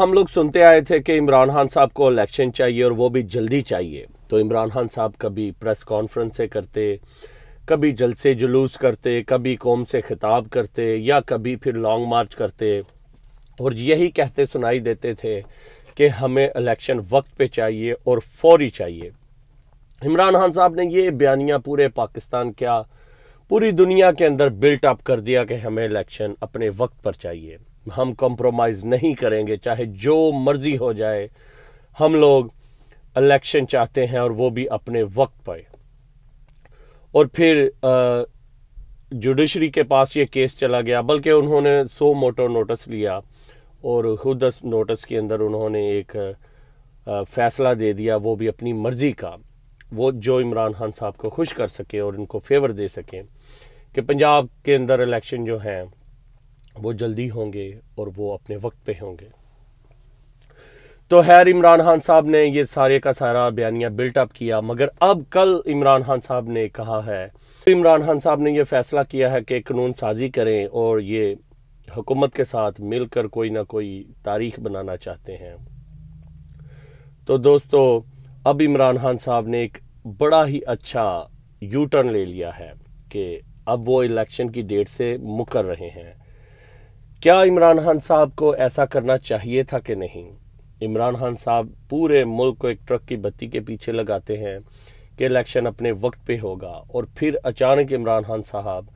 हम लोग सुनते आए थे कि इमरान खान साहब को इलेक्शन चाहिए और वो भी जल्दी चाहिए। तो इमरान खान साहब कभी प्रेस कॉन्फ्रेंस करते, कभी जलसे जुलूस करते, कभी कौम से खिताब करते, या कभी फिर लॉन्ग मार्च करते। और यही कहते सुनाई देते थे कि हमें इलेक्शन वक्त पे चाहिए और फौरी चाहिए। इमरान खान साहब ने ये बयानियाँ पूरे पाकिस्तान क्या, पूरी दुनिया के अंदर बिल्ट अप कर दिया कि हमें इलेक्शन अपने वक्त पर चाहिए। हम कॉम्प्रोमाइज़ नहीं करेंगे, चाहे जो मर्ज़ी हो जाए। हम लोग इलेक्शन चाहते हैं और वो भी अपने वक्त पर। और फिर जुडिशरी के पास ये केस चला गया, बल्कि उन्होंने सो मोटो नोटिस लिया और खुद नोटिस के अंदर उन्होंने एक फैसला दे दिया, वो भी अपनी मर्ज़ी का। वो जो इमरान खान साहब को खुश कर सके और इनको फेवर दे सकें कि पंजाब के अंदर इलेक्शन जो हैं वो जल्दी होंगे और वो अपने वक्त पे होंगे। तो खैर, इमरान खान साहब ने ये सारे का सारा बयानिया बिल्टअप किया, मगर अब कल इमरान खान साहब ने कहा है, इमरान खान साहब ने यह फैसला किया है कि कानून साजी करें और ये हुकूमत के साथ मिलकर कोई ना कोई तारीख बनाना चाहते हैं। तो दोस्तों, अब इमरान खान साहब ने एक बड़ा ही अच्छा यू टर्न ले लिया है कि अब वो इलेक्शन की डेट से मुकर रहे हैं। क्या इमरान खान साहब को ऐसा करना चाहिए था कि नहीं? इमरान खान साहब पूरे मुल्क को एक ट्रक की बत्ती के पीछे लगाते हैं कि इलेक्शन अपने वक्त पे होगा और फिर अचानक इमरान खान साहब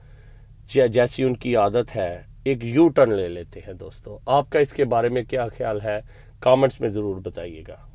जैसी उनकी आदत है, एक यू टर्न ले लेते हैं दोस्तों। आपका इसके बारे में क्या ख्याल है? कमेंट्स में ज़रूर बताइएगा।